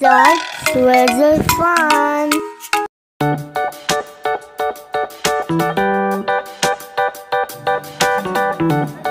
That was fun. Thank